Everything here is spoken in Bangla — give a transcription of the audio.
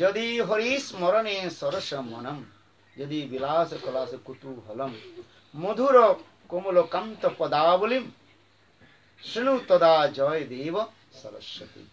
যদি হরি স্মরণে সরস মনম, যদি বিলাস কলাস কুতূহলম মধুর কোমল কান্ত পদাবলিম শৃণু তদা জয় দেব সরস্বতী।